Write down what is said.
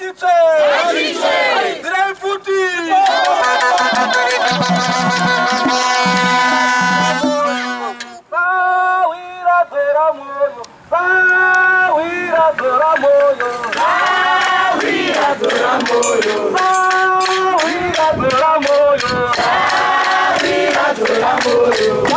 ngatitsvedzirayifuti Oh, yeah.